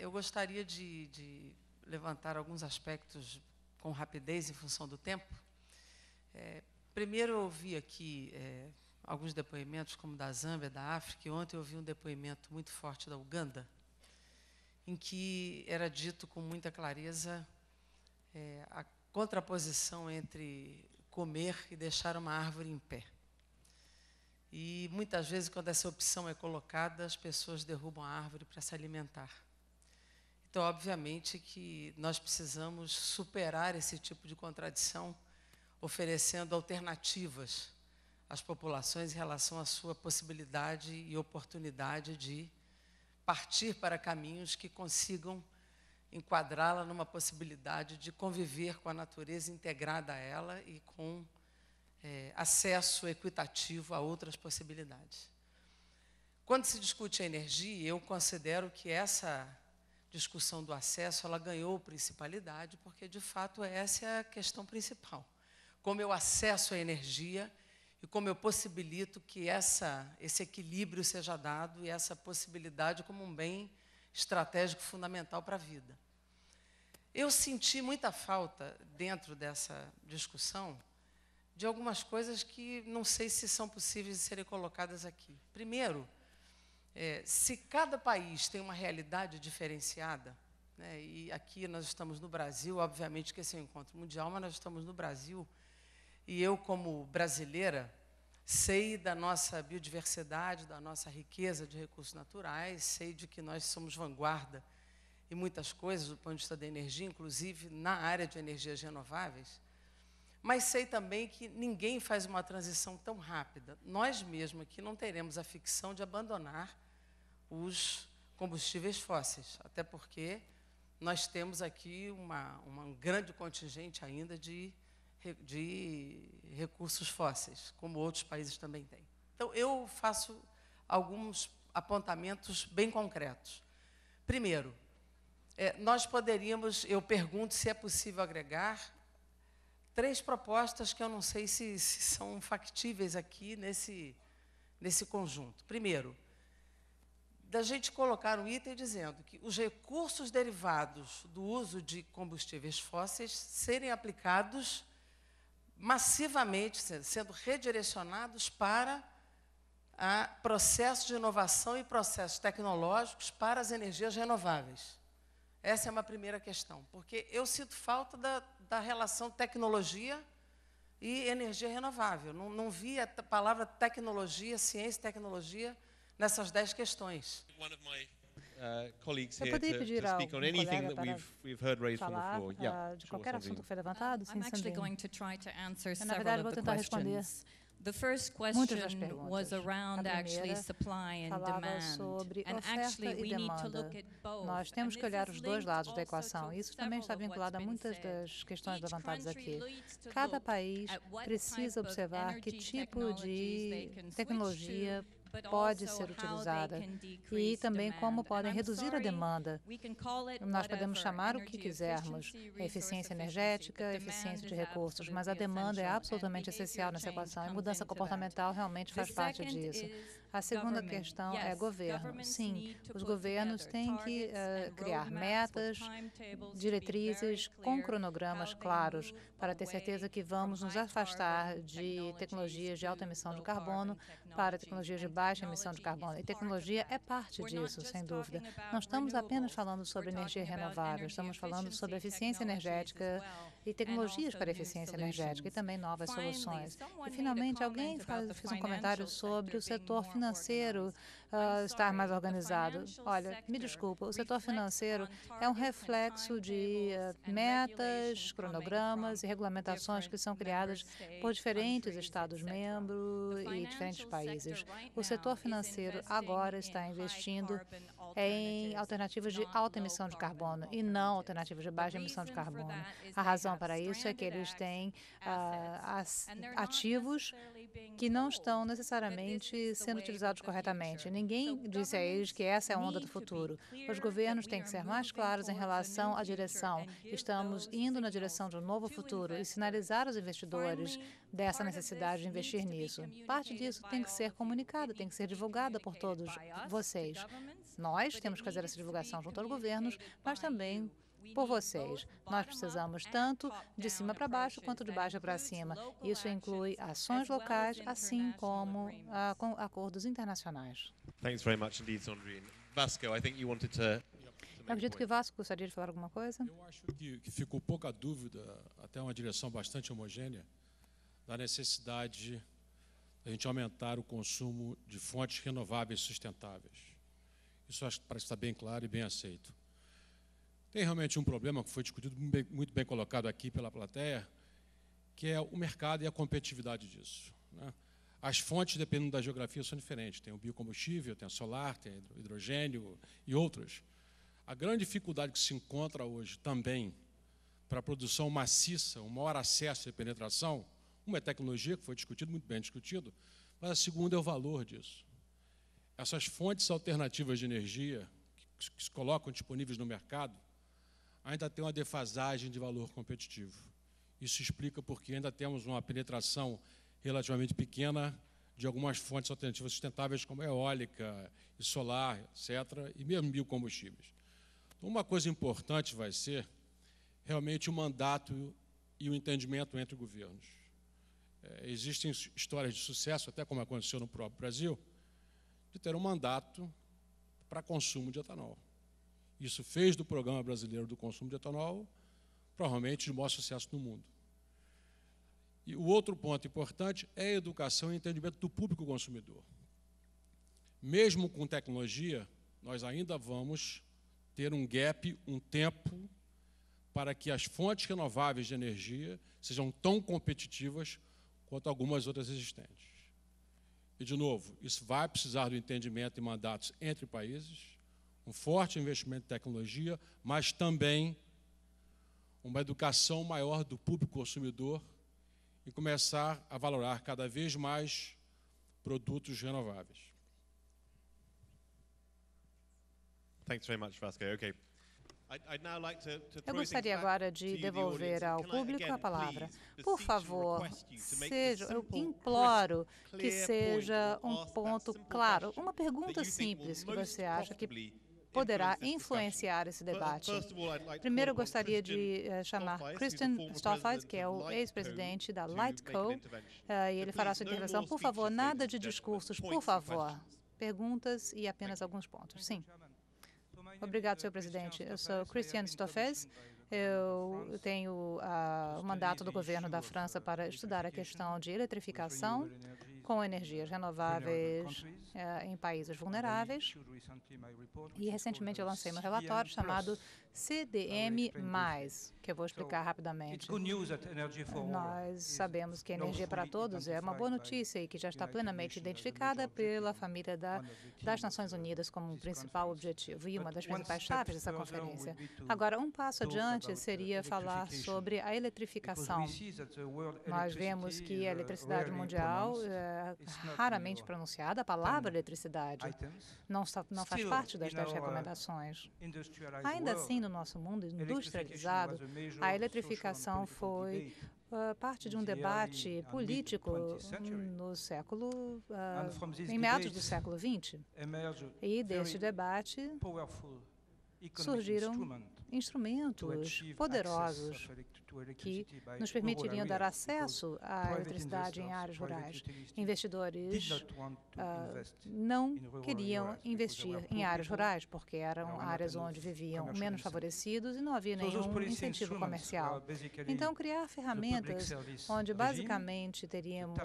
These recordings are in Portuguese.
eu gostaria de, de, levantar alguns aspectos com rapidez em função do tempo. É, primeiro, eu ouvi aqui é, alguns depoimentos, como da Zâmbia, da África, e ontem eu ouvi um depoimento muito forte da Uganda, em que era dito com muita clareza é, a contraposição entre comer e deixar uma árvore em pé. E muitas vezes, quando essa opção é colocada, as pessoas derrubam a árvore para se alimentar. Então, obviamente que nós precisamos superar esse tipo de contradição, oferecendo alternativas às populações em relação à sua possibilidade e oportunidade de partir para caminhos que consigam enquadrá-la numa possibilidade de conviver com a natureza integrada a ela e com é, acesso equitativo a outras possibilidades. Quando se discute a energia, eu considero que essa discussão do acesso ela ganhou principalidade, porque de fato essa é a questão principal. Como eu acesso a energia e como eu possibilito que essa, esse equilíbrio seja dado e essa possibilidade como um bem estratégico fundamental para a vida. Eu senti muita falta dentro dessa discussão de algumas coisas que não sei se são possíveis de serem colocadas aqui. Primeiro, é, se cada país tem uma realidade diferenciada, né, e aqui nós estamos no Brasil, obviamente que esse é um encontro mundial, mas nós estamos no Brasil, e eu, como brasileira, sei da nossa biodiversidade, da nossa riqueza de recursos naturais, sei de que nós somos vanguarda em muitas coisas do ponto de vista da energia, inclusive na área de energias renováveis. Mas sei também que ninguém faz uma transição tão rápida. Nós mesmos aqui não teremos a ficção de abandonar os combustíveis fósseis, até porque nós temos aqui uma, uma um grande contingente ainda de, de recursos fósseis, como outros países também têm. Então, eu faço alguns apontamentos bem concretos. Primeiro, é, nós poderíamos, eu pergunto se é possível agregar três propostas que eu não sei se, se são factíveis aqui nesse, nesse conjunto. Primeiro, da gente colocar um item dizendo que os recursos derivados do uso de combustíveis fósseis serem aplicados massivamente, sendo redirecionados para processos de inovação e processos tecnológicos para as energias renováveis. Essa é uma primeira questão, porque eu sinto falta da, da relação tecnologia e energia renovável. Não, não vi a palavra tecnologia, ciência e tecnologia nessas dez questões. Uh, Eu poderia pedir ao um colega para falar uh, de qualquer assunto que foi levantado? Sim, Na verdade, vou tentar responder The first question was around actually supply and demand. And actually we need to look at both. Nós temos que olhar os dois lados da equação. Isso também está vinculado a muitas das questões levantadas aqui. Cada país precisa observar que tipo de tecnologia pode ser utilizada e também como podem reduzir a demanda. Nós podemos chamar o que quisermos, eficiência energética, eficiência de recursos, mas a demanda é absolutamente essencial nessa equação e mudança comportamental realmente faz parte disso. A segunda questão é governo. Sim, os governos têm que uh, criar metas, diretrizes com cronogramas claros para ter certeza que vamos nos afastar de tecnologias de alta emissão de carbono para tecnologias de baixa emissão de carbono. E tecnologia é parte disso, sem dúvida. Não estamos apenas falando sobre energia renovável, estamos falando sobre eficiência energética e tecnologias para eficiência energética e também novas soluções. E, finalmente, alguém faz, fez um comentário sobre o setor financeiro uh, estar mais organizado. Olha, me desculpa, o setor financeiro é um reflexo de uh, metas, cronogramas e regulamentações que são criadas por diferentes Estados-membros e diferentes países. O setor financeiro agora está investindo em alternativas de alta emissão de carbono e não alternativas de baixa emissão de carbono. A razão para isso é que eles têm uh, ativos que não estão necessariamente sendo utilizados corretamente. Ninguém disse a eles que essa é a onda do futuro. Os governos têm que ser mais claros em relação à direção. Estamos indo na direção de um novo futuro e sinalizar aos investidores dessa necessidade de investir nisso. Parte disso tem que ser comunicada, tem que ser divulgada por todos vocês Nós temos que fazer essa divulgação junto aos governos, mas também por vocês. Nós precisamos tanto de cima para baixo quanto de baixo para cima. Isso inclui ações locais, assim como uh, com acordos internacionais. Thanks very much indeed, Sandrine. Vasco, I think you wanted to eu acredito que Vasco gostaria de falar alguma coisa. Eu acho que, que ficou pouca dúvida, até uma direção bastante homogênea, da necessidade de a gente aumentar o consumo de fontes renováveis sustentáveis. Isso acho que parece estar bem claro e bem aceito. Tem realmente um problema que foi discutido muito bem colocado aqui pela plateia, que é o mercado e a competitividade disso. Né? As fontes, dependendo da geografia, são diferentes. Tem o biocombustível, tem a solar, tem o hidrogênio e outras. A grande dificuldade que se encontra hoje também para a produção maciça, um maior acesso e penetração, uma é tecnologia, que foi discutido, muito bem discutido, mas a segunda é o valor disso. Essas fontes alternativas de energia que se colocam disponíveis no mercado, ainda tem uma defasagem de valor competitivo. Isso explica porque ainda temos uma penetração relativamente pequena de algumas fontes alternativas sustentáveis, como eólica e solar, etc., e mesmo biocombustíveis. Então, uma coisa importante vai ser realmente o mandato e o entendimento entre governos. É, existem histórias de sucesso, até como aconteceu no próprio Brasil, de ter um mandato para consumo de etanol. Isso fez do Programa Brasileiro do Consumo de Etanol provavelmente o maior sucesso no mundo. E o outro ponto importante é a educação e entendimento do público consumidor. Mesmo com tecnologia, nós ainda vamos ter um gap, um tempo, para que as fontes renováveis de energia sejam tão competitivas quanto algumas outras existentes. E, de novo, isso vai precisar do entendimento e mandatos entre países, um forte investimento em tecnologia, mas também uma educação maior do público consumidor e começar a valorar cada vez mais produtos renováveis. Thanks very much, Vasco. Okay. Eu gostaria agora de devolver ao público a palavra. Por favor, seja, eu imploro que seja um ponto claro, uma pergunta simples que você acha que poderá influenciar esse debate. Primeiro, eu gostaria de uh, chamar Christian Stoffels, que é o ex-presidente da Lightco, uh, e ele fará sua intervenção. Por favor, nada de discursos, por favor. Perguntas e apenas alguns pontos. Sim. Obrigado, senhor presidente. Eu sou Christian Stoffels. Eu tenho uh, o mandato do governo da França para estudar a questão de eletrificação com energias renováveis em países vulneráveis. E recentemente eu lancei meu relatório chamado CDM+, que eu vou explicar rapidamente. Nós sabemos que a energia para todos é uma boa notícia e que já está plenamente identificada pela família da, das Nações Unidas como um principal objetivo e uma das principais chaves dessa conferência. Agora, um passo adiante seria falar sobre a eletrificação. Nós vemos que a eletricidade mundial é raramente pronunciada, a palavra eletricidade não, não faz parte das 10 recomendações. Ainda assim, no nosso mundo industrializado, a eletrificação foi uh, parte de um debate político no século, uh, em meados do século XX. E deste debate surgiram instrumentos poderosos que nos permitiriam dar acesso à eletricidade em áreas rurais. Investidores uh, não queriam investir em áreas rurais, porque eram áreas onde viviam menos favorecidos e não havia nenhum incentivo comercial. Então, criar ferramentas onde basicamente teríamos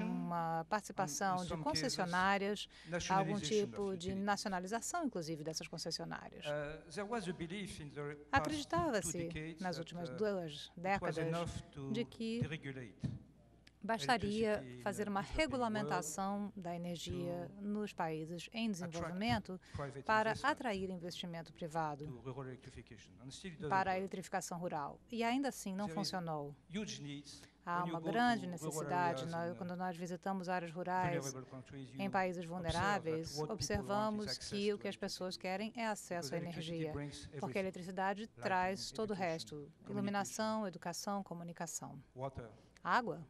uma participação de concessionárias, algum tipo de nacionalização, inclusive, dessas concessionárias. Uh, Acreditava-se nas últimas uh, duas décadas de que bastaria fazer uma regulamentação da energia nos países em desenvolvimento para atrair investimento privado para a eletrificação rural. E ainda assim não funcionou. Há uma grande necessidade. Nós, quando nós visitamos áreas rurais em países vulneráveis, observamos que o que as pessoas querem é acesso à energia, porque a eletricidade traz todo o resto: iluminação, educação, comunicação. Água,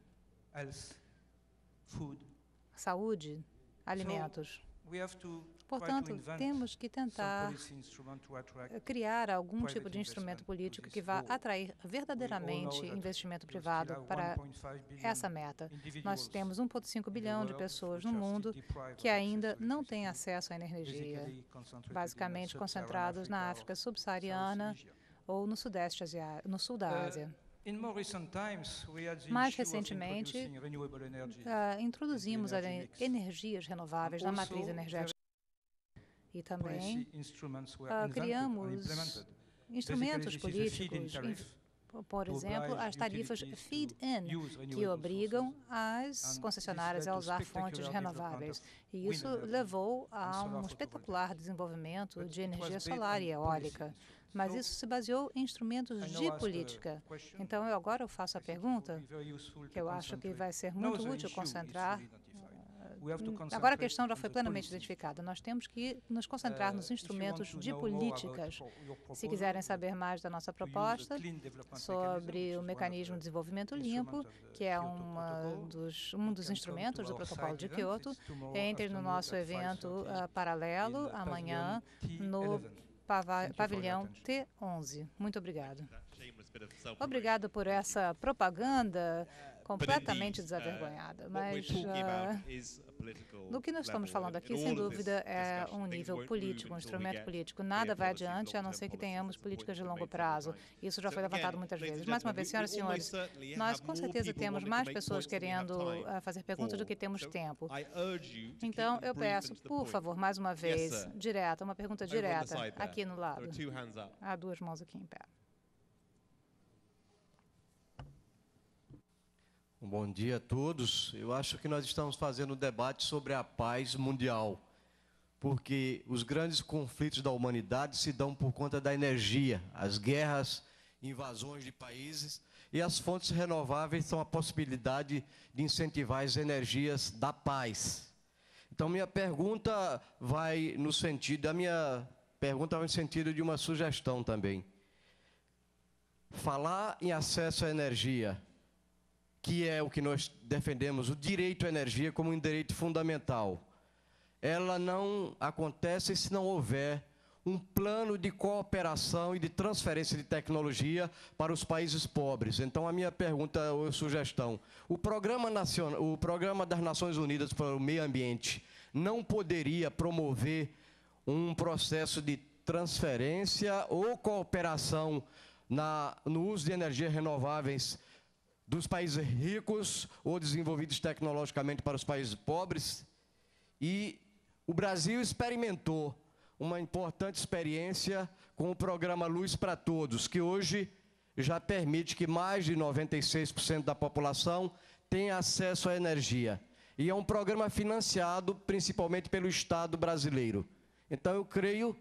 saúde, alimentos. Portanto, temos que tentar criar algum tipo de instrumento político que vá atrair verdadeiramente investimento privado para essa meta. Nós temos 1,5 bilhão de pessoas no mundo que ainda não têm acesso à energia, basicamente concentrados na África subsaariana ou no sudeste asiático, no sul da uh, Ásia. Mais recentemente, uh, introduzimos as energias renováveis na matriz energética e também uh, criamos instrumentos políticos, por exemplo, as tarifas feed-in, que obrigam as concessionárias a usar fontes renováveis. E isso levou a um espetacular desenvolvimento de energia solar e eólica. Mas isso se baseou em instrumentos de política. Então, eu agora eu faço a pergunta, que eu acho que vai ser muito útil concentrar Agora a questão já foi plenamente identificada. Nós temos que nos concentrar nos instrumentos de políticas. Se quiserem saber mais da nossa proposta sobre o mecanismo de desenvolvimento limpo, que é dos, um dos instrumentos do protocolo de Kyoto, entre no nosso evento uh, paralelo amanhã no pavilhão T11. Muito obrigado. Obrigado por essa propaganda completamente uh, desavergonhada. Mas uh, do que nós estamos falando aqui, sem dúvida, é um nível político, um instrumento político. Nada vai adiante a não ser que tenhamos políticas de longo prazo. Isso já foi levantado muitas vezes. Mais uma vez, senhoras e senhores, nós com certeza temos mais pessoas querendo uh, fazer perguntas do que temos tempo. Então, eu peço, por favor, mais uma vez, direta, uma pergunta direta, aqui no lado. Há duas mãos aqui em pé. Bom dia a todos. Eu acho que nós estamos fazendo um debate sobre a paz mundial, porque os grandes conflitos da humanidade se dão por conta da energia, as guerras, invasões de países, e as fontes renováveis são a possibilidade de incentivar as energias da paz. Então, minha pergunta vai no sentido, a minha pergunta vai no sentido de uma sugestão também. Falar em acesso à energia que é o que nós defendemos, o direito à energia como um direito fundamental. Ela não acontece se não houver um plano de cooperação e de transferência de tecnologia para os países pobres. Então, a minha pergunta ou sugestão: o programa, nacional, o programa das Nações Unidas para o Meio Ambiente não poderia promover um processo de transferência ou cooperação na, no uso de energias renováveis dos países ricos ou desenvolvidos tecnologicamente para os países pobres. E o Brasil experimentou uma importante experiência com o programa Luz para Todos, que hoje já permite que mais de 96% da população tenha acesso à energia. E é um programa financiado principalmente pelo Estado brasileiro. Então eu creio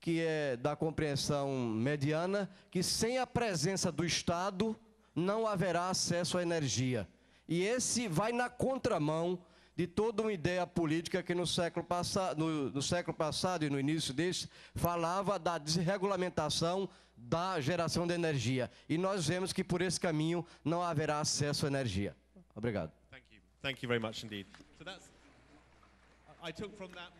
que é da compreensão mediana que sem a presença do Estado não haverá acesso à energia. E esse vai na contramão de toda uma ideia política que no século, passado, no, no século passado e no início deste falava da desregulamentação da geração de energia. E nós vemos que por esse caminho não haverá acesso à energia. Obrigado. Thank you. Thank you very much indeed.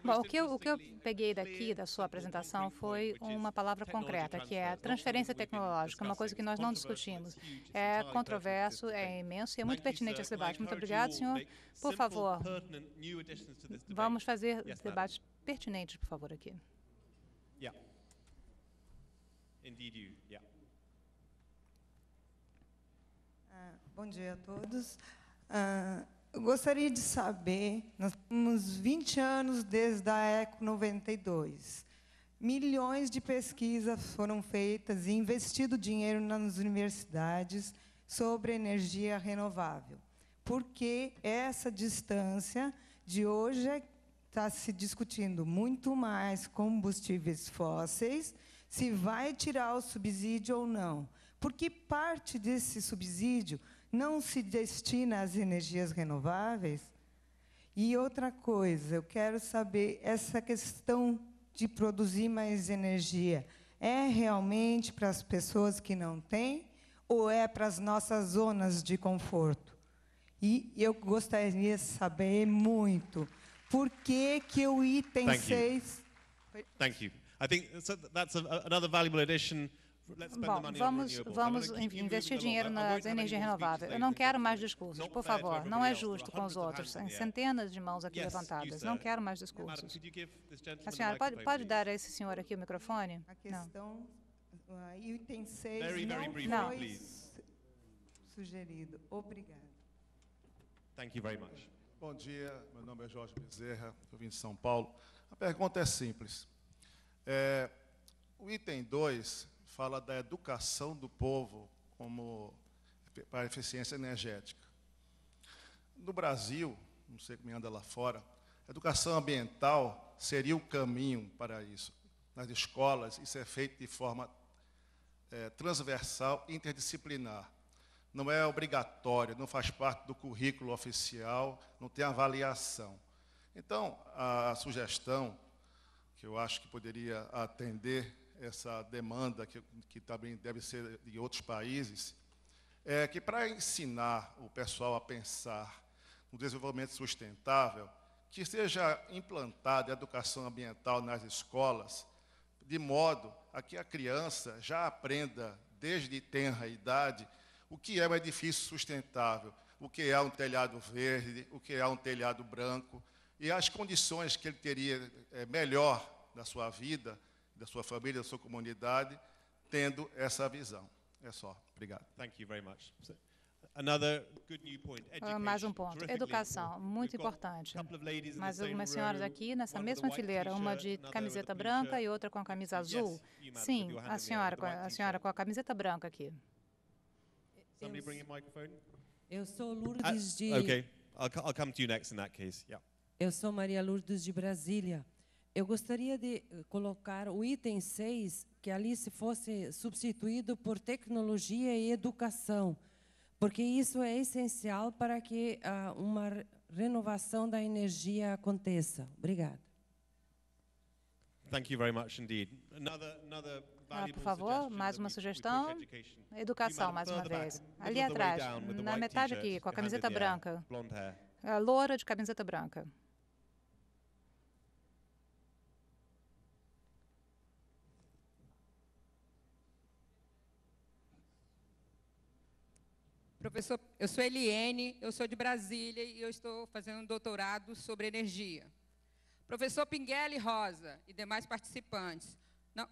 Bom, o que, eu, o que eu peguei daqui da sua apresentação foi uma palavra concreta, que é transferência tecnológica, uma coisa que nós não discutimos. É controverso, é imenso e é muito pertinente esse debate. Muito obrigado, senhor. Por favor, vamos fazer debates pertinentes, por favor, aqui. Uh, bom dia a todos. Uh, eu gostaria de saber, nós temos 20 anos desde a ECO 92. Milhões de pesquisas foram feitas e investido dinheiro nas universidades sobre energia renovável. Por que essa distância de hoje está se discutindo muito mais combustíveis fósseis, se vai tirar o subsídio ou não? Porque parte desse subsídio não se destina às energias renováveis? E outra coisa, eu quero saber essa questão de produzir mais energia é realmente para as pessoas que não têm ou é para as nossas zonas de conforto? E eu gostaria de saber muito Por que, que o item 6... Thank you. I think that's a, another valuable addition Bom, vamos, vamos investir dinheiro nas energias renováveis. Eu não quero mais discursos, por favor. Não é justo com os outros. Tem centenas de mãos aqui levantadas. Não quero mais discursos. A senhora, pode, pode dar a esse senhor aqui o microfone? A questão, uh, item 6 não foi sugerido. Obrigado. Thank you very much. Bom dia, meu nome é Jorge Bezerra, eu vim de São Paulo. A pergunta é simples. É, o item 2 fala da educação do povo como para a eficiência energética. No Brasil, não sei como anda lá fora, a educação ambiental seria o caminho para isso. Nas escolas, isso é feito de forma é, transversal, interdisciplinar. Não é obrigatório, não faz parte do currículo oficial, não tem avaliação. Então, a, sugestão, que eu acho que poderia atender essa demanda que, que também deve ser de outros países, é que para ensinar o pessoal a pensar no desenvolvimento sustentável, que seja implantada a educação ambiental nas escolas, de modo a que a criança já aprenda desde tenra idade o que é um edifício sustentável, o que é um telhado verde, o que é um telhado branco e as condições que ele teria é, melhor na sua vida da sua família, da sua comunidade, tendo essa visão. É só. Obrigado. Thank you very much. Another good new point. Ah, mais um ponto. Educação, muito importante. Mais algumas senhoras aqui nessa mesma fileira, uma de camiseta branca e outra com a camisa azul. Sim, a senhora, a senhora com a camiseta branca aqui. Eu sou Lourdes de. Okay, I'll come to you next in that case. Yeah. Eu sou Maria Lourdes de Brasília. Eu gostaria de eh, colocar o item 6, que ali se fosse substituído por tecnologia e educação, porque isso é essencial para que uh, uma renovação da energia aconteça. Obrigada. Thank you very much indeed. Another, another ah, por favor, mais uma sugestão. Educação, mais uma vez. Ali atrás, na metade aqui, com a camiseta branca. A loura de camiseta branca. Professor, eu sou Eliene, eu sou de Brasília e eu estou fazendo um doutorado sobre energia. Professor Pinguelli Rosa e demais participantes,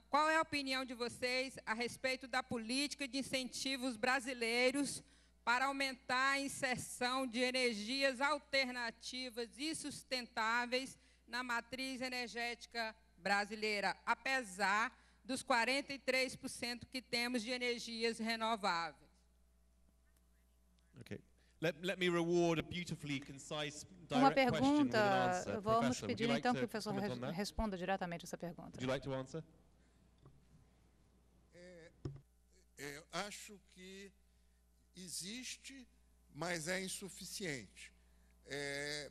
qual é a opinião de vocês a respeito da política de incentivos brasileiros para aumentar a inserção de energias alternativas e sustentáveis na matriz energética brasileira, apesar dos 43% que temos de energias renováveis? Uma pergunta, vamos pedir então que o professor responda diretamente essa pergunta. Would you like to answer? É, é, acho que existe, mas é insuficiente. É,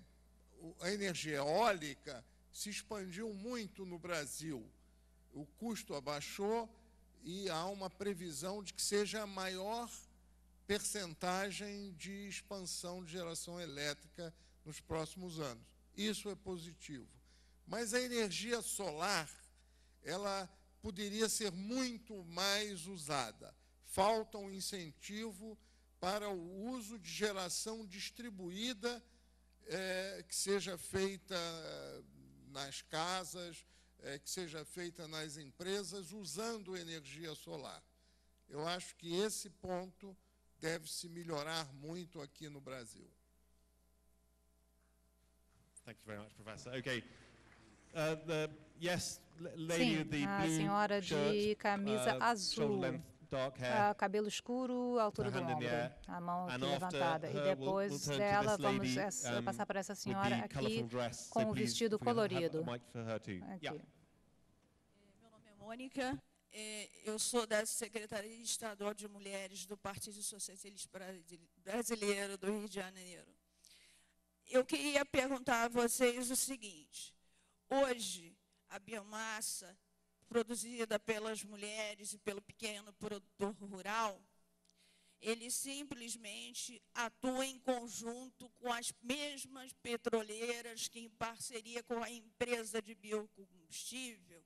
a energia eólica se expandiu muito no Brasil. O custo abaixou e há uma previsão de que seja a maior percentagem de expansão de geração elétrica nos próximos anos. Isso é positivo. Mas a energia solar, ela poderia ser muito mais usada. Falta um incentivo para o uso de geração distribuída é, que seja feita nas casas, é, que seja feita nas empresas, usando energia solar. Eu acho que esse ponto deve se melhorar muito aqui no Brasil. Thank you very much, professor. Okay. Uh, the, yes, lady Sim, the a senhora de camisa uh, azul, uh, cabelo escuro, altura do ombro, a mão aqui levantada. E depois we'll, we'll dela, vamos essa, um, passar para essa senhora aqui com o vestido colorido. Aqui. Yeah. Meu nome é Mônica. É, eu sou da Secretaria Estadual de Mulheres do Partido Socialista Brasileiro do Rio de Janeiro. Eu queria perguntar a vocês o seguinte: hoje, a biomassa produzida pelas mulheres e pelo pequeno produtor rural, ele simplesmente atua em conjunto com as mesmas petroleiras que, em parceria com a empresa de biocombustível,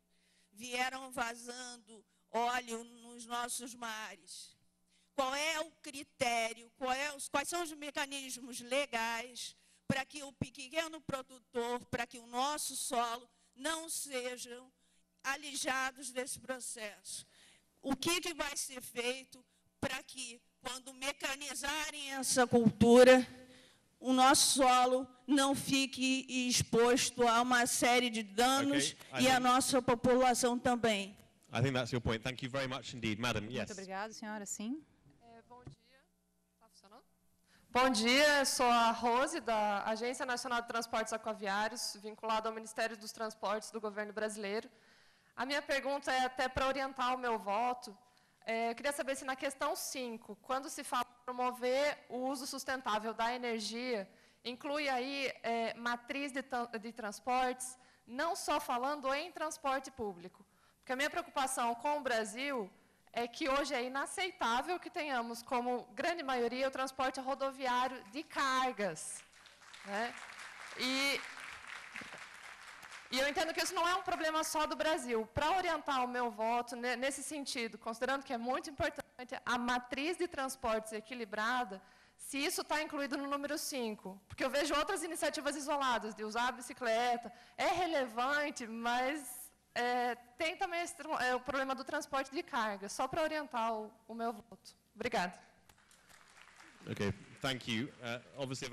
vieram vazando óleo nos nossos mares. Qual é o critério, é quais são os mecanismos legais para que o pequeno produtor, para que o nosso solo não sejam alijados desse processo? O que, que vai ser feito para que quando mecanizarem essa cultura, o nosso solo não fique exposto a uma série de danos okay, e a nossa população também. I think that's your point. Thank you very much indeed, madam. Yes. Muito obrigada, senhora. Sim. É, bom dia. Tá funcionando? Bom dia, sou a Rose da Agência Nacional de Transportes Aquaviários, vinculada ao Ministério dos Transportes do governo brasileiro. A minha pergunta é até para orientar o meu voto. É, eu queria saber se na questão 5, quando se fala promover o uso sustentável da energia, inclui aí é, matriz de, de transportes, não só falando em transporte público. Porque a minha preocupação com o Brasil é que hoje é inaceitável que tenhamos, como grande maioria, o transporte rodoviário de cargas. Né? E e eu entendo que isso não é um problema só do Brasil. Para orientar o meu voto nesse sentido, considerando que é muito importante a matriz de transportes equilibrada, se isso está incluído no número 5, porque eu vejo outras iniciativas isoladas, de usar a bicicleta, é relevante, mas é, tem também esse, é, o problema do transporte de carga, só para orientar o, o, meu voto. Obrigada. Ok, thank you. Uh, obviously,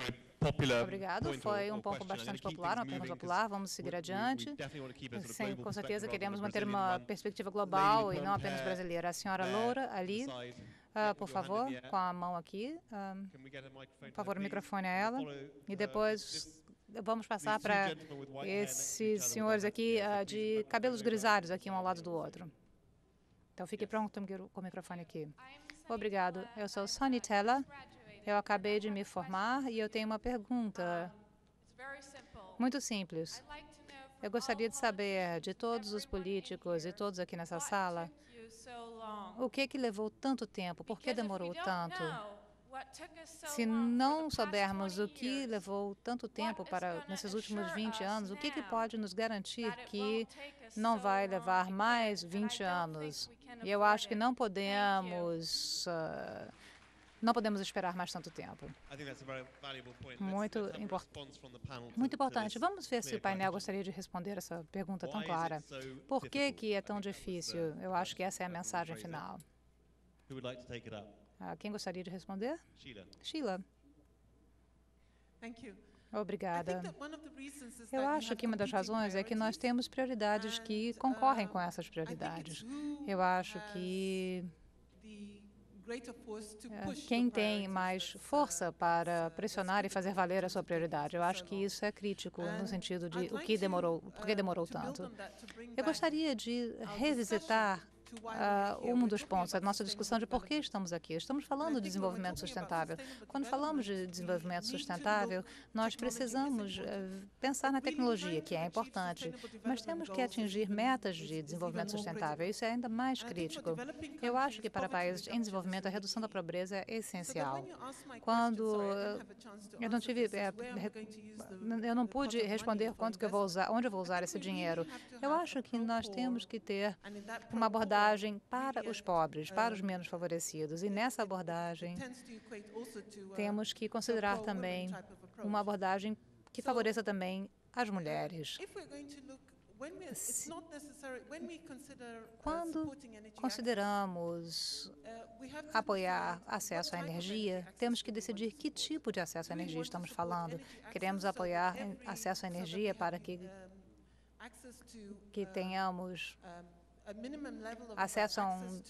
Obrigado. Foi um ponto bastante popular, uma pergunta popular. Vamos seguir adiante. Sim, com certeza queremos manter uma perspectiva global e não apenas brasileira. A senhora Loura, ali, uh, por favor, com a mão aqui. Uh, por favor, o microfone a ela. E depois vamos passar para esses senhores aqui uh, de cabelos grisalhos, aqui um ao lado do outro. Então, fique pronto com o microfone aqui. Obrigado. Eu sou Sonny Tella. Eu acabei de me formar e eu tenho uma pergunta. Muito simples. Eu gostaria de saber de todos os políticos e todos aqui nessa sala, o que que levou tanto tempo? Por que demorou tanto? Se não soubermos o que levou tanto tempo para nesses últimos 20 anos, o que, que pode nos garantir que não vai levar mais 20 anos? E eu acho que não podemos uh, não podemos esperar mais tanto tempo. Muito, import muito importante. Vamos ver se o painel gostaria de responder essa pergunta tão clara. Por que, que é tão difícil? Eu acho que essa é a mensagem final. Ah, quem gostaria de responder? Sheila. Obrigada. Eu acho que uma das razões é que nós temos prioridades que concorrem com essas prioridades. Eu acho que quem tem mais força para pressionar e fazer valer a sua prioridade. Eu acho que isso é crítico no sentido de o que demorou, por que demorou tanto. Eu gostaria de revisitar uh, um dos pontos da nossa discussão de por que estamos aqui. Estamos falando de desenvolvimento sustentável. Quando falamos de desenvolvimento sustentável, nós precisamos uh, pensar na tecnologia, que é importante, mas temos que atingir metas de desenvolvimento sustentável. Isso é ainda mais crítico. Eu acho que para países em desenvolvimento, a redução da pobreza é essencial. Quando eu não tive, é, eu não pude responder quanto que eu vou usar, onde eu vou usar esse dinheiro. Eu acho que nós temos que ter uma abordagem abordagem para os pobres, para os menos favorecidos. E nessa abordagem, temos que considerar também uma abordagem que favoreça também as mulheres. Quando consideramos apoiar acesso à energia, temos que decidir que tipo de acesso à energia estamos falando. Queremos apoiar acesso à energia para que, que tenhamos acesso a um,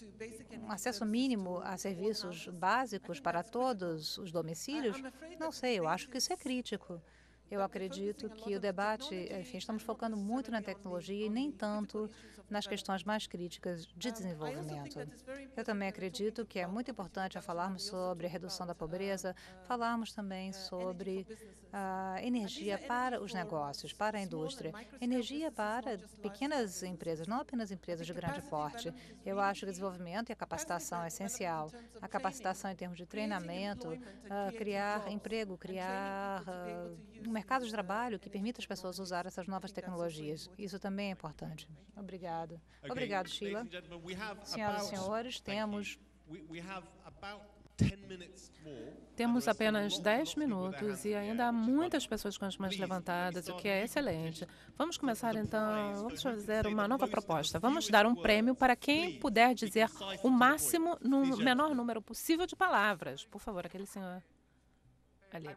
um, acesso mínimo a serviços básicos para todos os domicílios? Não sei, eu acho que isso é crítico. Eu acredito que o debate, enfim, estamos focando muito na tecnologia e nem tanto nas questões mais críticas de desenvolvimento. Eu também acredito que é muito importante falarmos sobre a redução da pobreza, falarmos também sobre a energia para os negócios, para a indústria, energia para pequenas empresas, não apenas empresas de grande porte. Eu acho que o desenvolvimento e a capacitação é essencial. A capacitação em termos de treinamento, uh, criar emprego, criar uh, um mercado de trabalho que permita as pessoas usar essas novas tecnologias. Isso também é importante. Obrigado. Obrigado, Sheila. Senhoras e senhores, temos temos apenas 10 minutos e ainda há muitas pessoas com as mãos levantadas, o que é excelente. Vamos começar então, vamos fazer uma nova proposta. Vamos dar um prêmio para quem puder dizer o máximo no menor número possível de palavras. Por favor, aquele senhor ali.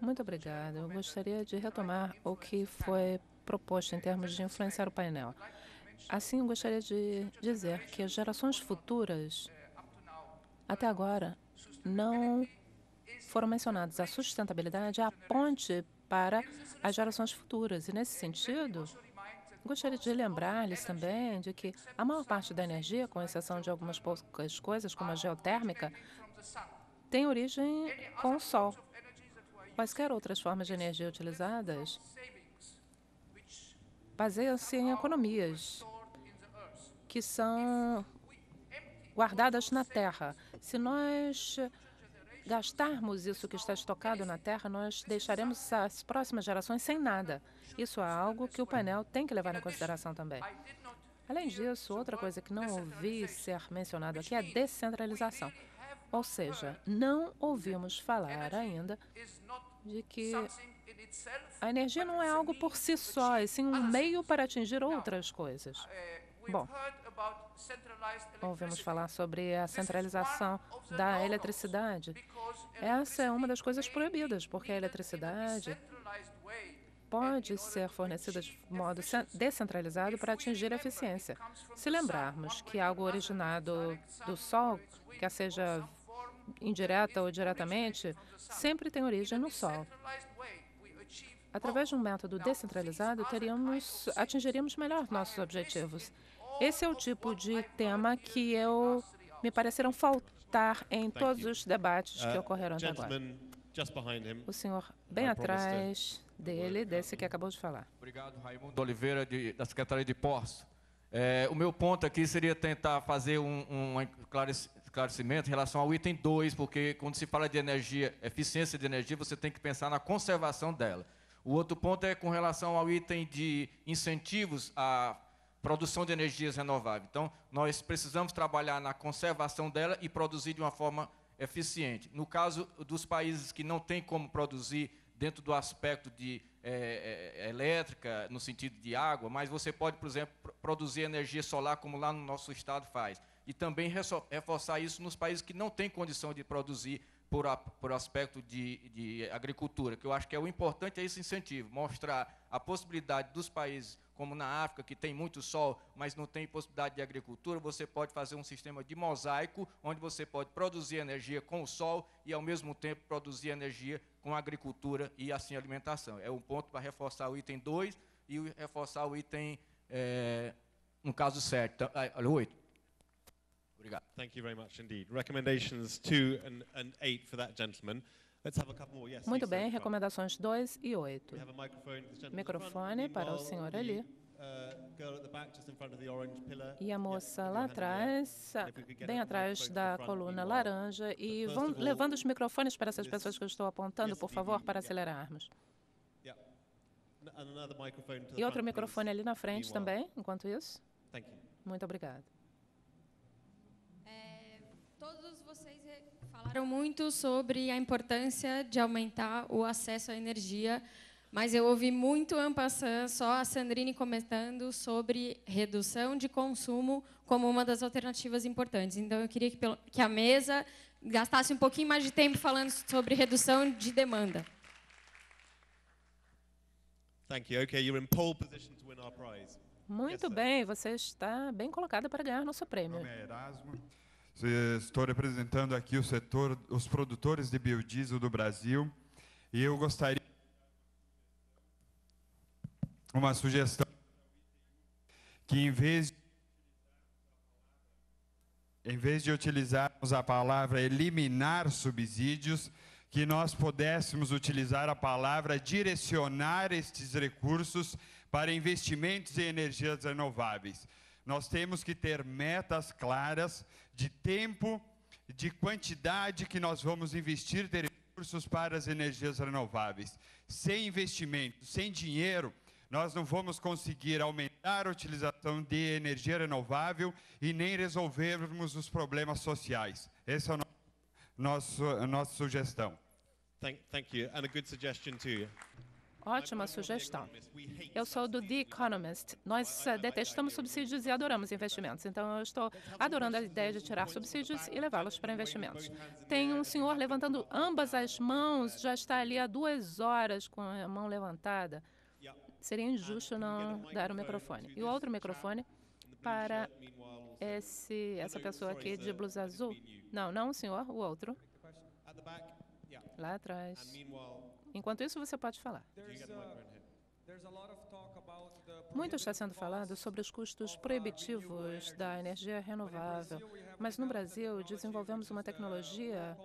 Muito obrigada. Eu gostaria de retomar o que foi proposto em termos de influenciar o painel. Assim, eu gostaria de dizer que as gerações futuras até agora, não foram mencionados a sustentabilidade é a ponte para as gerações futuras. E, nesse sentido, gostaria de lembrar-lhes também de que a maior parte da energia, com exceção de algumas poucas coisas, como a geotérmica, tem origem com o Sol. Quaisquer outras formas de energia utilizadas baseiam-se em economias que são guardadas na terra. Se nós gastarmos isso que está estocado na terra, nós deixaremos as próximas gerações sem nada. Isso é algo que o painel tem que levar em consideração também. Além disso, outra coisa que não ouvi ser mencionado aqui é a descentralização. Ou seja, não ouvimos falar ainda de que a energia não é algo por si só, e sim um meio para atingir outras coisas. Bom, ouvimos falar sobre a centralização da eletricidade. Essa é uma das coisas proibidas, porque a eletricidade pode ser fornecida de modo descentralizado para atingir a eficiência. Se lembrarmos que algo originado do Sol, quer seja indireta ou diretamente, sempre tem origem no Sol. Através de um método descentralizado, teríamos, atingiríamos melhor nossos objetivos. Esse é o tipo de tema que eu me pareceram faltar em todos os debates que uh, ocorreram até agora. O senhor bem atrás dele, desse que acabou de falar. Obrigado, Raimundo Oliveira, de, da Secretaria de Postos. É, o meu ponto aqui seria tentar fazer um, um esclarecimento em relação ao item 2, porque quando se fala de energia, eficiência de energia, você tem que pensar na conservação dela. O outro ponto é com relação ao item de incentivos a produção de energias renováveis. Então, nós precisamos trabalhar na conservação dela e produzir de uma forma eficiente. No caso dos países que não têm como produzir dentro do aspecto de é, é, elétrica, no sentido de água, mas você pode, por exemplo, produzir energia solar, como lá no nosso estado faz. E também reforçar isso nos países que não têm condição de produzir por, a, por aspecto de, de agricultura, que eu acho que é o importante é esse incentivo, mostrar a possibilidade dos países como na África, que tem muito sol, mas não tem possibilidade de agricultura, você pode fazer um sistema de mosaico, onde você pode produzir energia com o sol e, ao mesmo tempo, produzir energia com a agricultura e, assim, alimentação. É um ponto para reforçar o item 2 e reforçar o item, é, no caso 7, então, 8. Obrigado. Thank you very much indeed. Recommendations 2 and, and 8 for that gentleman. Muito bem, recomendações 2 e 8. Microfone para o senhor ali. E a moça lá atrás, bem atrás da coluna laranja, e vão levando os microfones para essas pessoas que eu estou apontando, por favor, para acelerarmos. E outro microfone ali na frente também, enquanto isso. Muito obrigado. Falaram muito sobre a importância de aumentar o acesso à energia, mas eu ouvi muito ampassando só a Sandrine comentando sobre redução de consumo como uma das alternativas importantes. Então, eu queria que, que a mesa gastasse um pouquinho mais de tempo falando sobre redução de demanda. Muito bem, você está bem colocada para ganhar nosso prêmio. Meu nome é Erasmo. Estou representando aqui o setor, os produtores de biodiesel do Brasil, e eu gostaria uma sugestão que em vez de, em vez de utilizarmos a palavra eliminar subsídios, que nós pudéssemos utilizar a palavra direcionar estes recursos para investimentos em energias renováveis. Nós temos que ter metas claras de tempo, de quantidade que nós vamos investir de recursos para as energias renováveis. Sem investimento, sem dinheiro, nós não vamos conseguir aumentar a utilização de energia renovável e nem resolvermos os problemas sociais. Essa é a nossa, nossa sugestão. Thank, thank you. And a good suggestion too. Ótima sugestão. Eu sou do The Economist. Nós uh, detestamos subsídios e adoramos investimentos. Então, eu estou adorando a ideia de tirar subsídios e levá-los para investimentos. Tem um senhor levantando ambas as mãos, já está ali há duas horas com a mão levantada. Seria injusto não dar o microfone. E o outro microfone para esse, essa pessoa aqui de blusa azul. Não, não o senhor, o outro. Lá atrás. Enquanto isso, você pode falar. Muito está sendo falado sobre os custos proibitivos da energia renovável, mas no Brasil desenvolvemos uma tecnologia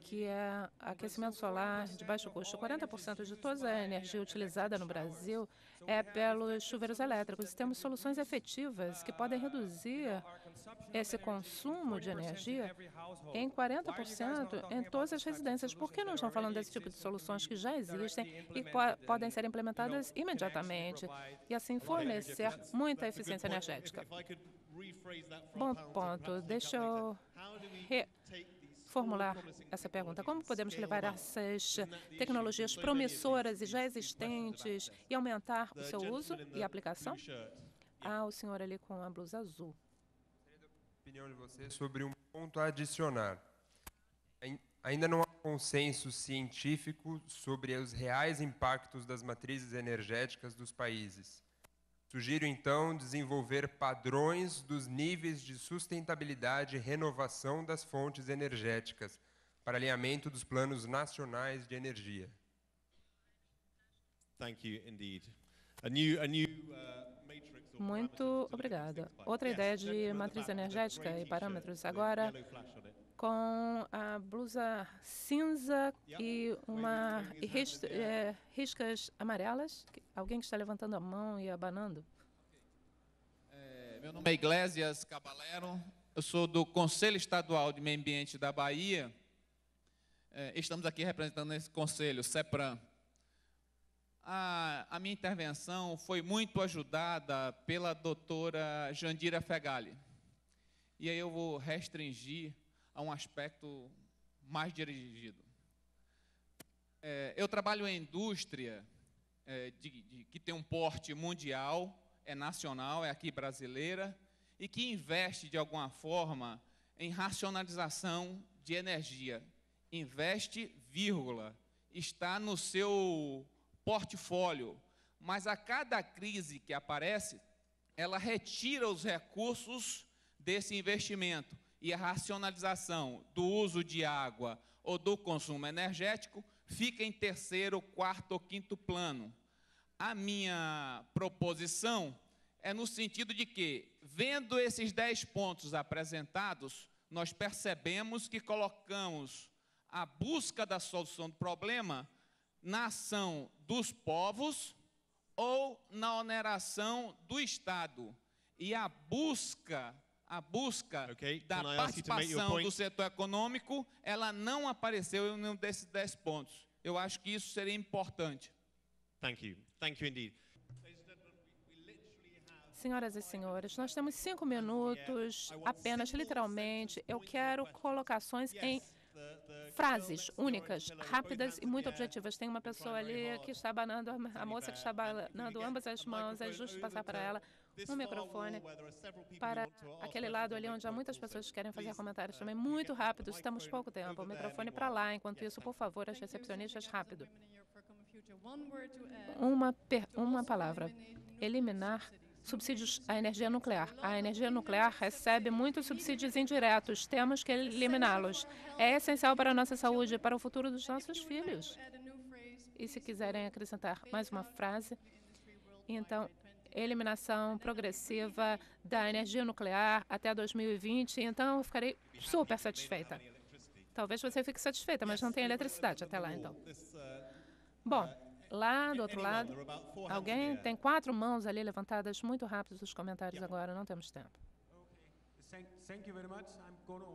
que é aquecimento solar de baixo custo. 40% de toda a energia utilizada no Brasil é pelos chuveiros elétricos. Temos soluções efetivas que podem reduzir esse consumo de energia em 40% em todas as residências. Por que não estão falando desse tipo de soluções que já existem e po podem ser implementadas imediatamente e assim fornecer muita eficiência energética? Bom ponto. Deixa eu formular essa pergunta. Como podemos levar essas tecnologias promissoras e já existentes e aumentar o seu uso e aplicação? Ah, o senhor ali com a blusa azul. Opinião de você sobre um ponto a adicionar. Ainda não há consenso científico sobre os reais impactos das matrizes energéticas dos países. Sugiro, então, desenvolver padrões dos níveis de sustentabilidade e renovação das fontes energéticas para alinhamento dos planos nacionais de energia. Thank you indeed. A new, a new, uh, Muito obrigada. Outra ideia de matriz energética e parâmetros. Agora, com a blusa cinza e uma e ris, é, riscas amarelas. Alguém que está levantando a mão e abanando. É, meu nome é Iglesias Caballero. Eu sou do Conselho Estadual de Meio Ambiente da Bahia. É, estamos aqui representando esse conselho, CEPRAM. A, a, minha intervenção foi muito ajudada pela doutora Jandira Fegali. E aí eu vou restringir a um aspecto mais dirigido. É, eu trabalho em indústria é, de, de, que tem um porte mundial, é nacional, é aqui brasileira, e que investe de alguma forma em racionalização de energia. Investe, vírgula, está no seu portfólio, mas a cada crise que aparece, ela retira os recursos desse investimento e a racionalização do uso de água ou do consumo energético fica em terceiro, quarto ou quinto plano. A minha proposição é no sentido de que, vendo esses dez pontos apresentados, nós percebemos que colocamos a busca da solução do problema na ação dos povos ou na oneração do Estado. E a busca a busca okay. da participação do setor econômico, ela não apareceu em nenhum desses dez pontos. Eu acho que isso seria importante. Thank you. Thank you indeed. Senhoras e senhores, nós temos cinco minutos apenas, literalmente. Eu quero colocações em frases únicas, rápidas e muito objetivas. Tem uma pessoa ali que está abanando, a moça que está abanando ambas as mãos, é justo passar para ela um microfone para aquele lado ali onde há muitas pessoas que querem fazer comentários também. Muito rápido, estamos pouco tempo. O microfone para lá. Enquanto isso, por favor, as recepcionistas, rápido. Uma, uma palavra. Eliminar subsídios à energia nuclear. A energia nuclear recebe muitos subsídios indiretos. Temos que eliminá-los. É essencial para a nossa saúde e para o futuro dos nossos filhos. E se quiserem acrescentar mais uma frase, Então, eliminação progressiva da energia nuclear até 2020. Então, eu ficarei super satisfeita. Talvez você fique satisfeita, mas não tem eletricidade até lá, então. Bom, lá do outro lado, alguém tem quatro mãos ali levantadas muito rápido os comentários agora, não temos tempo.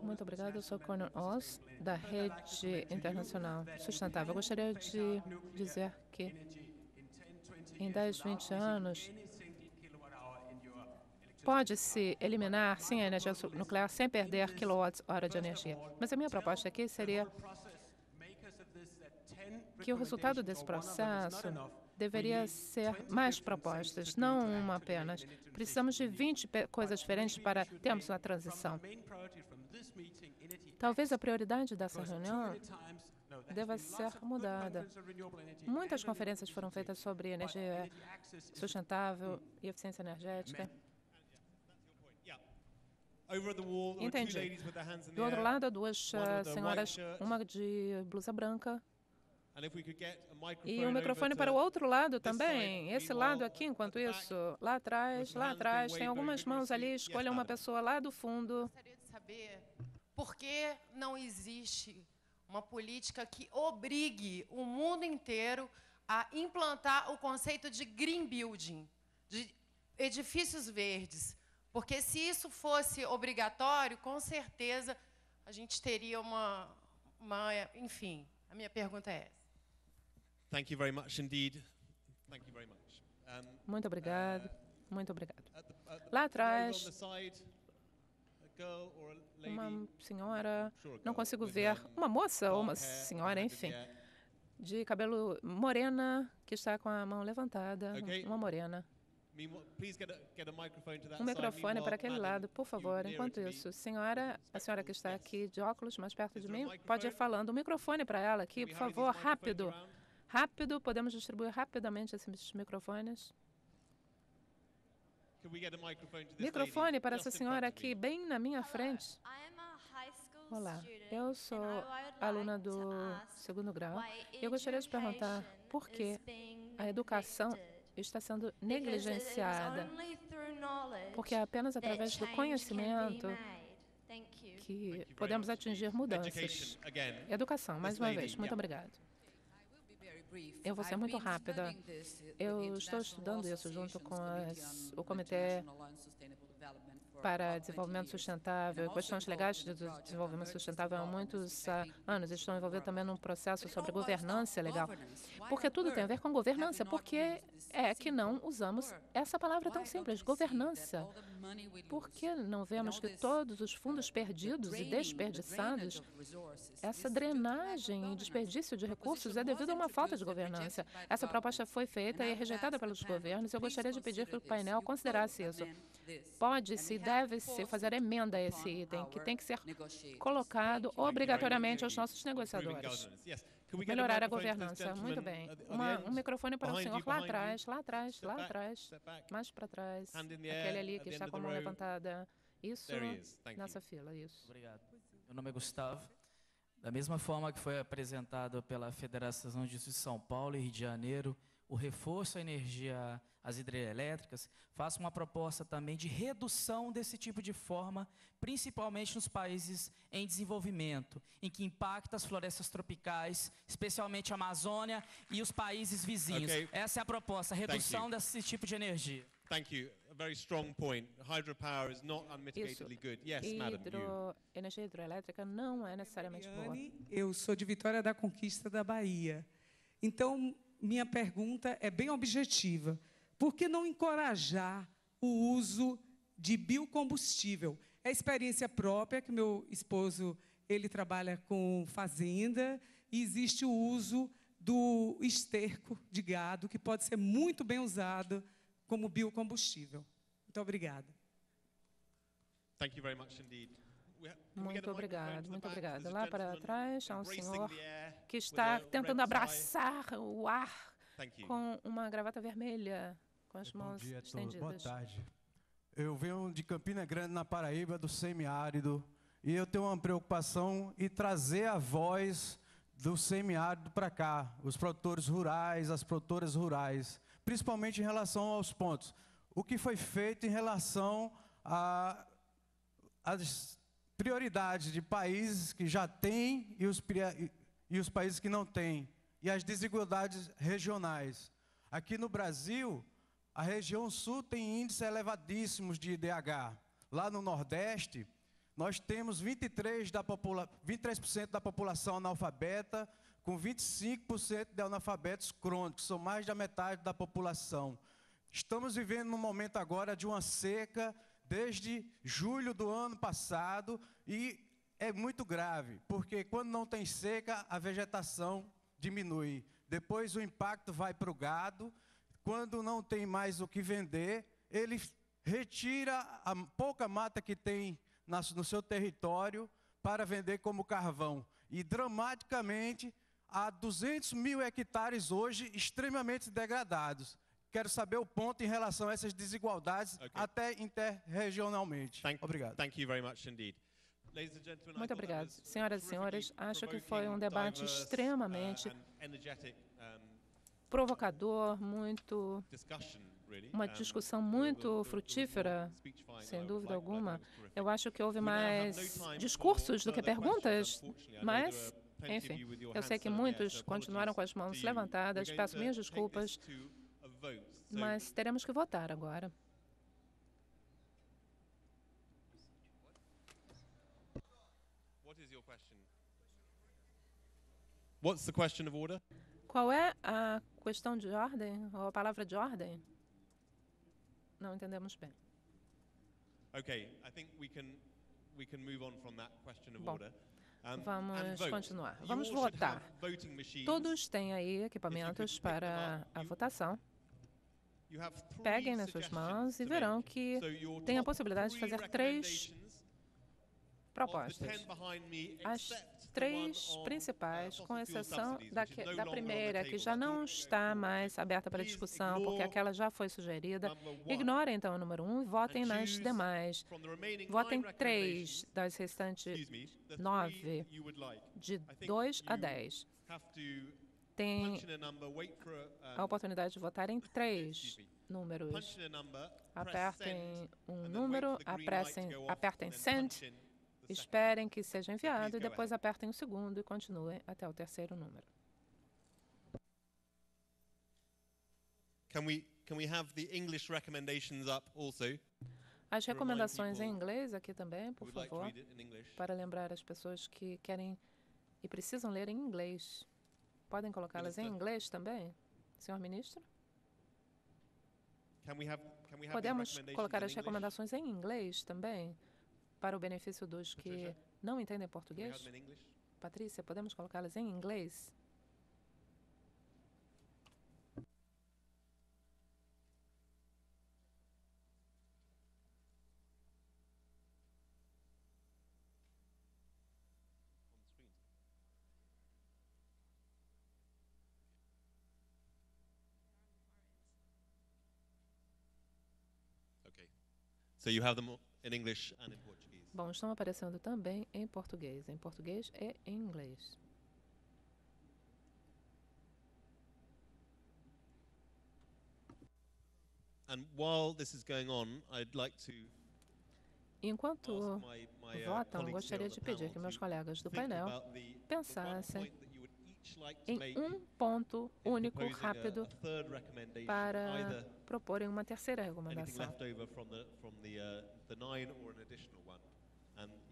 Muito obrigado. Eu sou Conor Oz, da Rede Internacional Sustentável. Eu gostaria de dizer que em 10, 20 anos, pode-se eliminar, sim, a energia nuclear sem perder quilowatts-hora de energia. Mas a minha proposta aqui seria que o resultado desse processo deveria ser mais propostas, não uma apenas. Precisamos de 20 coisas diferentes para termos uma transição. Talvez a prioridade dessa reunião deva ser mudada. Muitas conferências foram feitas sobre energia sustentável e eficiência energética. Entendi. Do outro lado, duas uh, senhoras, uma de blusa branca e o microfone para o outro lado também, esse lado aqui, enquanto isso, lá atrás, lá atrás, tem algumas mãos ali, escolha uma pessoa lá do fundo. Gostaria de saber por que não existe uma política que obrigue o mundo inteiro a implantar o conceito de green building, de edifícios verdes. Porque se isso fosse obrigatório, com certeza a gente teria uma, uma enfim, a minha pergunta é essa. Thank you very much indeed. Thank you very much. Um, muito obrigado. Uh, muito obrigado. Lá atrás, uma senhora, não consigo ver, uma moça ou uma senhora, enfim, de cabelo morena, que está com a mão levantada, uma morena. Um microfone para aquele lado, por favor. Enquanto isso, senhora, a senhora que está aqui de óculos, mais perto de mim, pode ir falando. Um microfone para ela aqui, por favor, rápido. Rápido, podemos distribuir rapidamente esses microfones. Microfone para essa senhora aqui, bem na minha frente. Olá, eu sou aluna do segundo grau e eu gostaria de perguntar por que a educação está sendo negligenciada. Porque é apenas através do conhecimento que podemos atingir mudanças. Educação, mais uma vez, muito obrigado. Eu vou ser muito rápida. Eu estou estudando isso junto com as, o Comitê para Desenvolvimento Sustentável, questões legais de desenvolvimento sustentável há muitos uh, anos. Estou envolvido também num processo sobre governança legal. Porque tudo tem a ver com governança. Porque é que não usamos essa palavra tão simples, governança? Por que não vemos que todos os fundos perdidos e desperdiçados, essa drenagem e desperdício de recursos é devido a uma falta de governança? Essa proposta foi feita e rejeitada pelos governos. Eu gostaria de pedir que o painel considerasse isso. Pode-se, deve-se fazer emenda a esse item, que tem que ser colocado obrigatoriamente aos nossos negociadores. Melhorar a governança. Muito bem. Uma, um microfone para o senhor lá atrás, lá atrás, lá atrás, mais para trás. Aquele ali que está com a mão levantada. Isso, nessa fila, isso. Obrigado. Meu nome é Gustavo. Da mesma forma que foi apresentado pela Federação de São Paulo e Rio de Janeiro, o reforço à energia, às hidrelétricas, faço uma proposta também de redução desse tipo de forma, principalmente nos países em desenvolvimento, em que impacta as florestas tropicais, especialmente a Amazônia e os países vizinhos. Okay. Essa é a proposta, redução desse tipo de energia. Thank you. Very strong point. Hydropower is not unmitigatedly good. Yes, madam. Hidro... Energia hidroelétrica não é necessariamente boa. Eu sou de Vitória da Conquista da Bahia. Então, minha pergunta é bem objetiva. Por que não encorajar o uso de biocombustível? É experiência própria que meu esposo ele trabalha com fazenda e existe o uso do esterco de gado que pode ser muito bem usado como biocombustível. Muito obrigada. Thank you very much indeed. Muito obrigado, muito obrigada. Lá para trás há um senhor que está tentando abraçar o ar com uma gravata vermelha, com as mãos Bom dia, estendidas. Boa tarde. Eu venho de Campina Grande, na Paraíba, do semiárido, e eu tenho uma preocupação em trazer a voz do semiárido para cá, os produtores rurais, as produtoras rurais, principalmente em relação aos pontos. O que foi feito em relação às prioridades de países que já têm e os, e os países que não têm, e as desigualdades regionais. Aqui no Brasil, a região sul tem índices elevadíssimos de IDH. Lá no Nordeste, nós temos 23%, da, popula 23 da população analfabeta, com 25% de analfabetos crônicos, são mais da metade da população. Estamos vivendo num momento agora de uma seca desde julho do ano passado e é muito grave, porque quando não tem seca, a vegetação diminui. Depois o impacto vai para o gado, quando não tem mais o que vender, ele retira a pouca mata que tem no seu território para vender como carvão. E dramaticamente há 200 mil hectares hoje extremamente degradados. Quero saber o ponto em relação a essas desigualdades, okay. até interregionalmente. Thank, obrigado. Thank you very much indeed. Muito obrigado. Senhoras e senhores, acho que foi um debate uh, extremamente provocador, muito uma discussão muito frutífera, sem dúvida alguma. Eu acho que houve mais discursos do que perguntas, mas enfim, eu sei que muitos continuaram com as mãos levantadas, peço minhas desculpas, mas teremos que votar agora. Qual é a questão de ordem, ou a palavra de ordem? Não entendemos bem. Okay, I think we can we can move on from that question of Bom. order. Vamos continuar. Vamos votar. Todos têm aí equipamentos para a votação. Peguem nas suas mãos e verão que tem a possibilidade de fazer três propostas. As três principais, com exceção da, que, da primeira, que já não está mais aberta para discussão, porque aquela já foi sugerida. Ignorem, então, o número um e votem nas demais. Votem três das restantes nove, de dois a dez. Tem a oportunidade de votar em três números. Apertem um número, apertem, apertem send Esperem que seja enviado e depois apertem o segundo e continuem até o terceiro número. Can we, can we have the English recommendations up also? As recomendações em inglês aqui também, por favor, para lembrar as pessoas que querem e precisam ler em inglês. Podem colocá-las em inglês também, senhor ministro? Podemos colocar as recomendações em inglês também? Para o benefício dos que não entendem português? Patrícia, podemos colocá-las em inglês? So you have them in English and in Portuguese. Bom, estão aparecendo também em português, em português e em inglês. And while this is going on, I'd like to Enquanto votam, gostaria de pedir que meus colegas do painel pensassem em um ponto único, rápido, para proporem uma terceira recomendação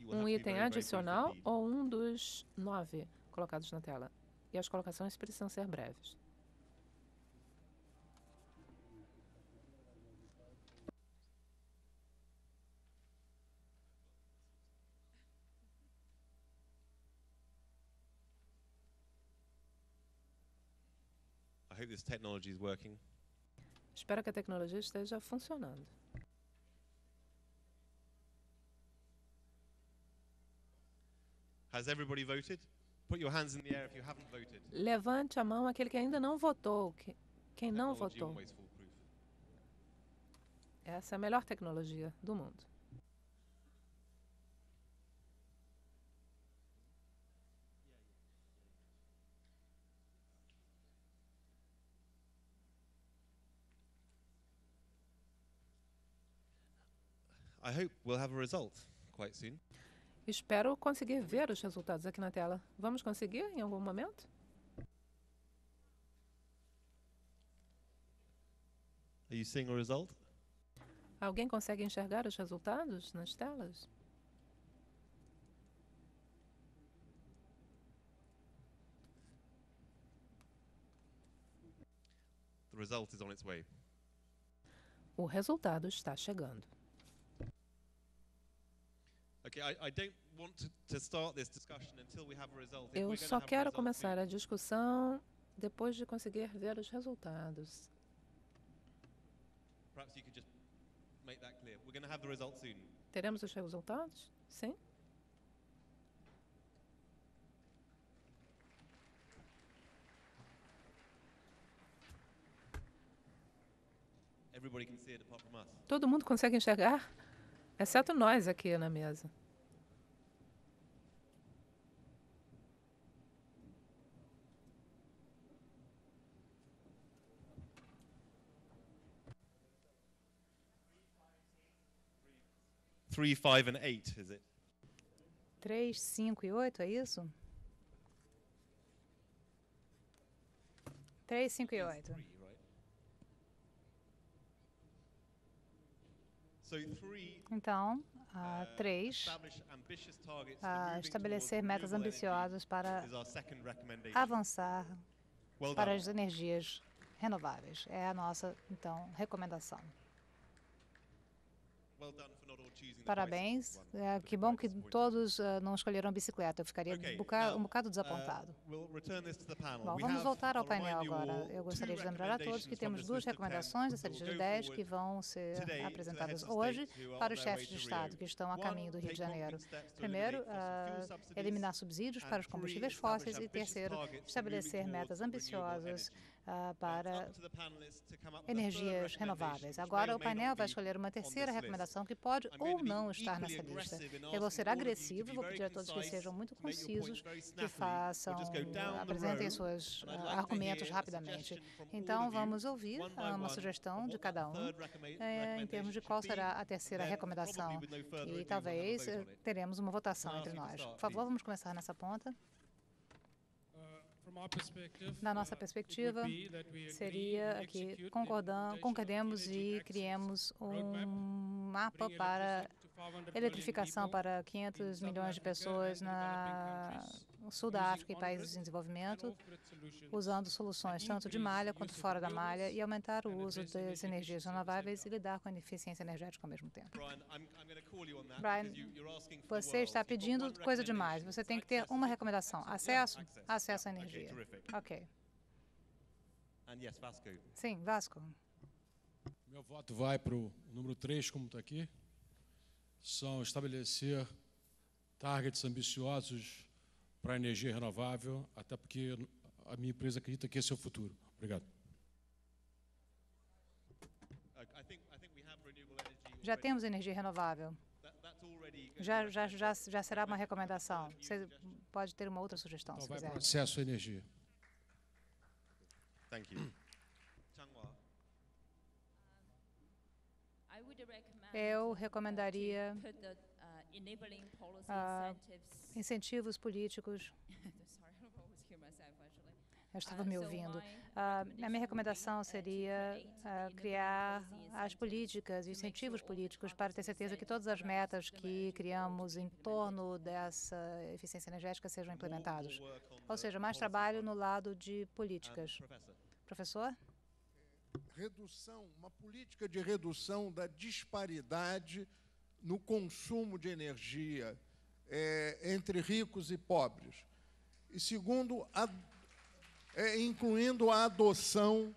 um item adicional ou um dos nove colocados na tela. E as colocações precisam ser breves. Espero que a tecnologia esteja funcionando. Has everybody voted? Put your hands in the air if you haven't voted. Levante a mão aquele que ainda não votou, que, quem não votou. Essa é a melhor tecnologia do mundo. I hope we'll have a result quite soon. Espero conseguir ver os resultados aqui na tela. Vamos conseguir em algum momento? Are you seeing a result? Alguém consegue enxergar os resultados nas telas? The result is on its way. O resultado está chegando. Eu só quero começar a discussão depois de conseguir ver os resultados. Teremos os resultados? Sim? Todo mundo consegue enxergar? Exceto nós aqui na mesa. Three, five, and eight, is it? Três, cinco e oito, é isso? Três, cinco e oito. Então, uh, três, uh, estabelecer metas ambiciosas para avançar para as energias renováveis. É a nossa, então, recomendação. Parabéns. É, que bom que todos uh, não escolheram bicicleta. Eu ficaria um bocado, um bocado desapontado. Bom, vamos voltar ao painel agora. Eu gostaria de lembrar a todos que temos duas recomendações dessa lista de 10 que vão ser apresentadas hoje para os chefes de Estado que estão a caminho do Rio de Janeiro. Primeiro, uh, eliminar subsídios para os combustíveis fósseis e terceiro, estabelecer metas ambiciosas uh, para energias renováveis. Agora, o painel vai escolher uma terceira recomendação que pode ou não estar nessa lista. Eu vou ser agressivo, vou pedir a todos que sejam muito concisos, que façam, apresentem seus uh, argumentos rapidamente. Então, vamos ouvir uma sugestão de cada um eh, em termos de qual será a terceira recomendação. E talvez eh, teremos uma votação entre nós. Por favor, vamos começar nessa ponta. Na nossa perspectiva, seria que concordemos e criemos um mapa para eletrificação para 500 milhões de pessoas na sul da África e países em desenvolvimento, usando soluções tanto de malha quanto fora da malha e aumentar o uso das energias renováveis e lidar com a eficiência energética ao mesmo tempo. Brian, você está pedindo coisa demais. Você tem que ter uma recomendação. Acesso? Acesso à energia. Ok. Sim, Vasco. Meu voto vai para o número 3, como está aqui. São estabelecer targets ambiciosos para a energia renovável, até porque a minha empresa acredita que esse é o futuro. Obrigado. Já temos energia renovável. Já, já, já, já será uma recomendação. Você pode ter uma outra sugestão, então, se quiser. acesso à energia. Thank you. Eu recomendaria uh, incentivos políticos. Eu estava me ouvindo. Uh, a minha recomendação seria uh, criar as políticas e incentivos políticos para ter certeza que todas as metas que criamos em torno dessa eficiência energética sejam implementadas. Ou seja, mais trabalho no lado de políticas. Professor? Redução, uma política de redução da disparidade no consumo de energia é, entre ricos e pobres. E segundo, a, é, incluindo a adoção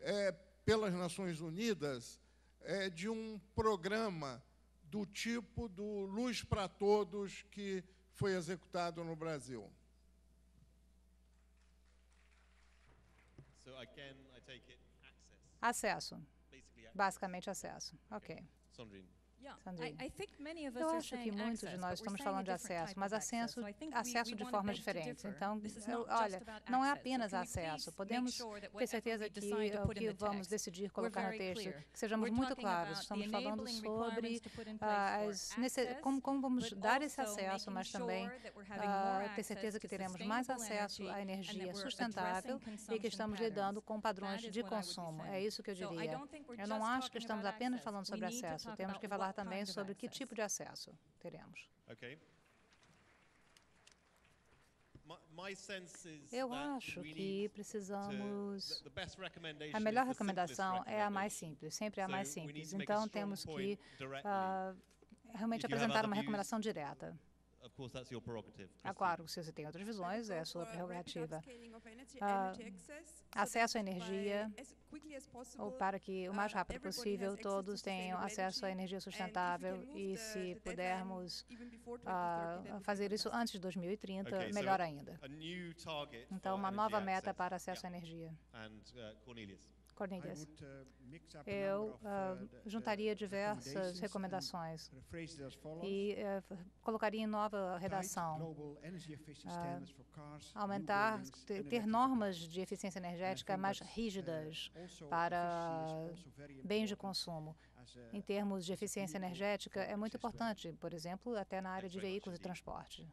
é, pelas Nações Unidas é, de um programa do tipo do Luz para Todos que foi executado no Brasil. Acesso. Basicamente acesso. Ok. Eu acho que muitos de nós estamos falando de acesso, mas acesso, acesso de forma diferente. Então, olha, não é apenas acesso. Podemos ter certeza que o que vamos decidir colocar no texto, que sejamos muito claros. Estamos falando sobre uh, as, como, como vamos dar esse acesso, mas também uh, ter certeza que teremos mais acesso à energia sustentável e que estamos lidando com padrões de consumo. É isso que eu diria. Eu não acho que estamos apenas falando sobre acesso. Temos que falar também sobre que tipo de acesso teremos. Eu acho que precisamos. A melhor recomendação é a mais simples, sempre é a mais simples. Então, temos que uh, realmente apresentar uma recomendação direta. Ah, claro, se você tem outras visões, é a sua prerrogativa. Ah, acesso à energia, ou para que o mais rápido possível todos tenham acesso à energia sustentável e se pudermos ah, fazer isso antes de 2030, melhor ainda. Então, uma nova meta para acesso à energia. Cornelius. Uh, Eu uh, juntaria diversas recomendações e uh, colocaria em nova redação. aumentar, ter normas de eficiência energética mais rígidas para bens de consumo. Em termos de eficiência energética, é muito importante, por exemplo, até na área de veículos e transporte.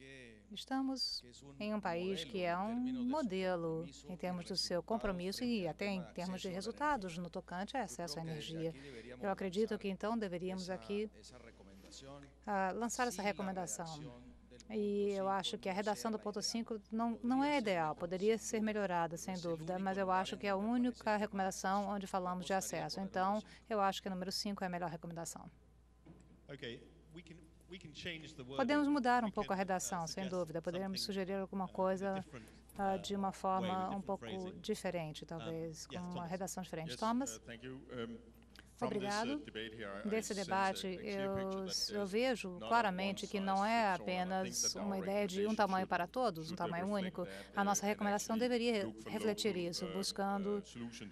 Eh, Obrigado. Eh, Estamos em um país que é um modelo em termos do seu compromisso e até em termos de resultados no tocante a acesso à energia. Eu acredito que então deveríamos aqui lançar essa recomendação. E eu acho que a redação do ponto 5 não, não é ideal, poderia ser melhorada, sem dúvida, mas eu acho que é a única recomendação onde falamos de acesso. Então, eu acho que o número 5 é a melhor recomendação. Okay. Podemos mudar um pouco a redação, sem dúvida. Podemos sugerir alguma coisa uh, de uma forma um pouco diferente, talvez, com uma redação diferente. Thomas? Obrigado. Desse debate, eu, eu vejo claramente que não é apenas uma ideia de um tamanho para todos, um tamanho único. A nossa recomendação deveria refletir isso, buscando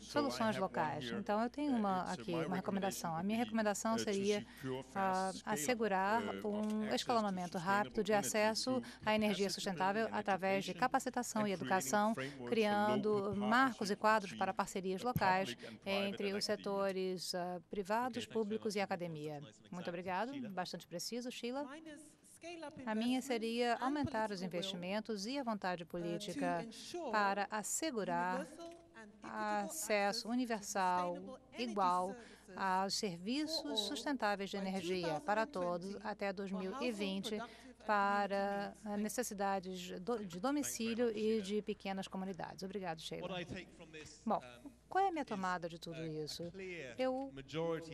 soluções locais. Então, eu tenho uma aqui, uma recomendação. A minha recomendação seria uh, assegurar um escalonamento rápido de acesso à energia sustentável através de capacitação e educação, criando marcos e quadros para parcerias locais entre os setores uh, privados, públicos e academia. Muito obrigado. Bastante preciso, Sheila. A minha seria aumentar os investimentos e a vontade política para assegurar acesso universal, igual, aos serviços sustentáveis de energia para todos até 2020 para necessidades de domicílio e de pequenas comunidades. Obrigado, Sheila. Bom, qual é a minha tomada de tudo isso? Eu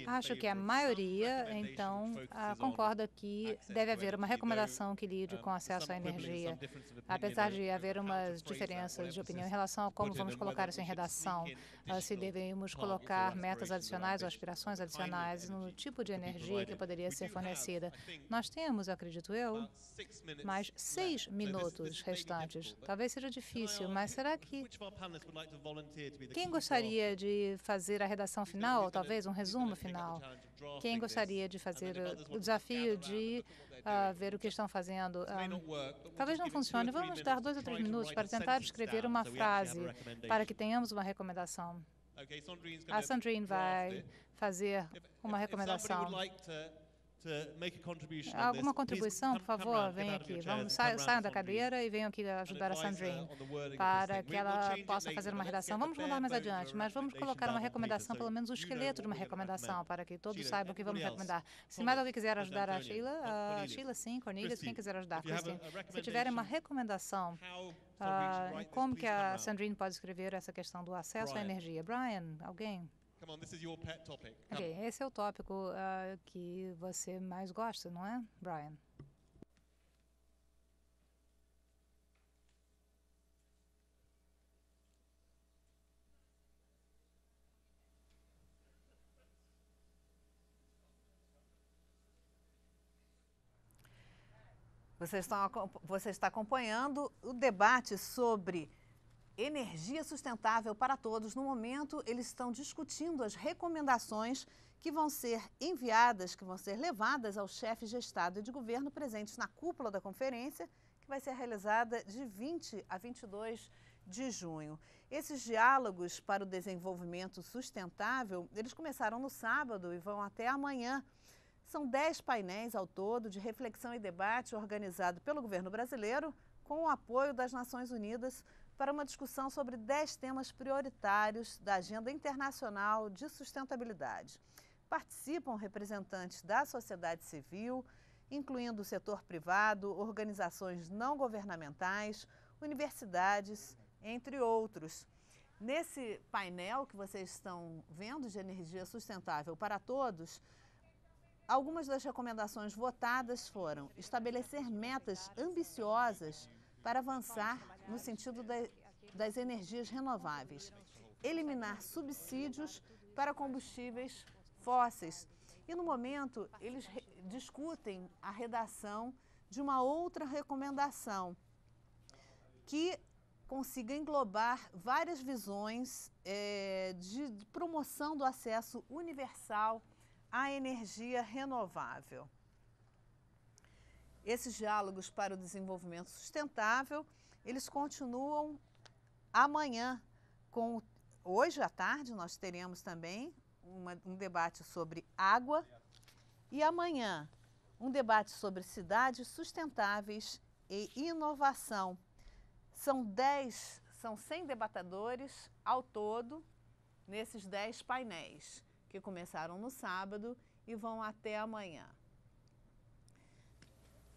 acho que a maioria, então, ah, concorda que deve haver uma recomendação que lide com acesso à energia, apesar de haver umas diferenças de opinião em relação a como vamos colocar isso em redação, ah, se devemos colocar metas adicionais ou aspirações adicionais no tipo de energia que poderia ser fornecida. Nós temos, acredito eu, mais seis minutos restantes. Talvez seja difícil, mas será que quem gostaria gostaria de fazer a redação final, ou talvez um resumo final? Quem gostaria de fazer o desafio de uh, ver o que estão fazendo? Um, ah, talvez não funcione. Vamos dar dois ou três minutos para tentar escrever uma frase para que tenhamos uma recomendação. A Sandrine vai fazer uma recomendação. Alguma contribuição, por favor, venha aqui. Vamos, saiam da cadeira e venham aqui ajudar a Sandrine para que ela possa fazer uma redação. Vamos mudar mais adiante, mas vamos colocar uma recomendação, pelo menos o esqueleto de uma recomendação, para que todos saibam o que vamos recomendar. Se mais alguém quiser ajudar a Sheila, a Sheila sim, Cornelius, quem quiser ajudar, Christine. Se tiverem uma recomendação, uh, como que a Sandrine pode escrever essa questão do acesso à energia? Brian, alguém? Come on, this is your pet topic. Ok, esse é o tópico uh, que você mais gosta, não é, Brian? Você está, você está acompanhando o debate sobre energia sustentável para todos. No momento, eles estão discutindo as recomendações que vão ser enviadas, que vão ser levadas aos chefes de Estado e de governo presentes na cúpula da conferência, que vai ser realizada de 20 a 22 de junho. Esses diálogos para o desenvolvimento sustentável, eles começaram no sábado e vão até amanhã. São dez painéis ao todo de reflexão e debate organizado pelo governo brasileiro com o apoio das Nações Unidas para uma discussão sobre dez temas prioritários da agenda internacional de sustentabilidade. Participam representantes da sociedade civil, incluindo o setor privado, organizações não governamentais, universidades, entre outros. Nesse painel que vocês estão vendo de energia sustentável para todos, algumas das recomendações votadas foram estabelecer metas ambiciosas para avançar no sentido da, das energias renováveis, eliminar subsídios para combustíveis fósseis. E no momento, eles discutem a redação de uma outra recomendação que consiga englobar várias visões é, de, de promoção do acesso universal à energia renovável. Esses diálogos para o desenvolvimento sustentável, eles continuam amanhã com hoje à tarde nós teremos também uma, um debate sobre água e amanhã um debate sobre cidades sustentáveis e inovação são 10, são 100 debatedores ao todo nesses 10 painéis, que começaram no sábado e vão até amanhã.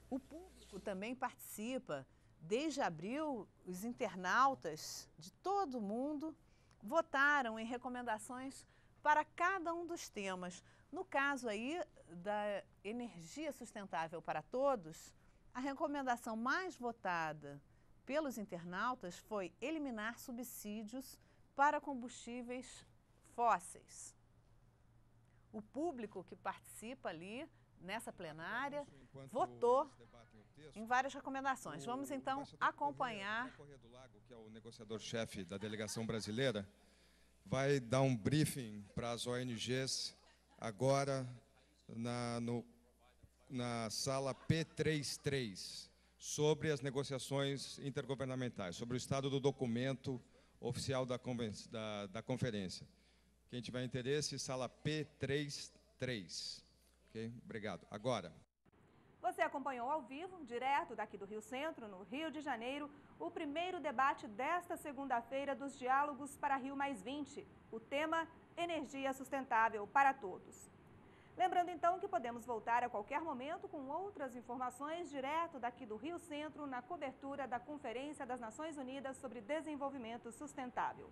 O público também participa. Desde abril, os internautas de todo o mundo votaram em recomendações para cada um dos temas. No caso aí da energia sustentável para todos, a recomendação mais votada pelos internautas foi eliminar subsídios para combustíveis fósseis. O público que participa ali nessa plenária votou em várias recomendações. Vamos então acompanhar. Correia do Lago, que é o negociador-chefe da delegação brasileira, vai dar um briefing para as ONGs agora na, no, na sala P33 sobre as negociações intergovernamentais, sobre o estado do documento oficial da, da, da conferência. Quem tiver interesse, sala P33. Ok? Obrigado. Agora. Você acompanhou ao vivo, direto daqui do Rio Centro, no Rio de Janeiro, o primeiro debate desta segunda-feira dos Diálogos para Rio Mais 20. O tema Energia Sustentável para Todos. Lembrando então que podemos voltar a qualquer momento com outras informações direto daqui do Rio Centro na cobertura da Conferência das Nações Unidas sobre Desenvolvimento Sustentável.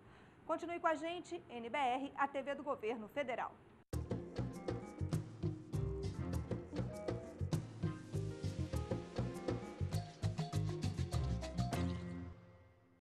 Continue com a gente, NBR, a TV do Governo Federal.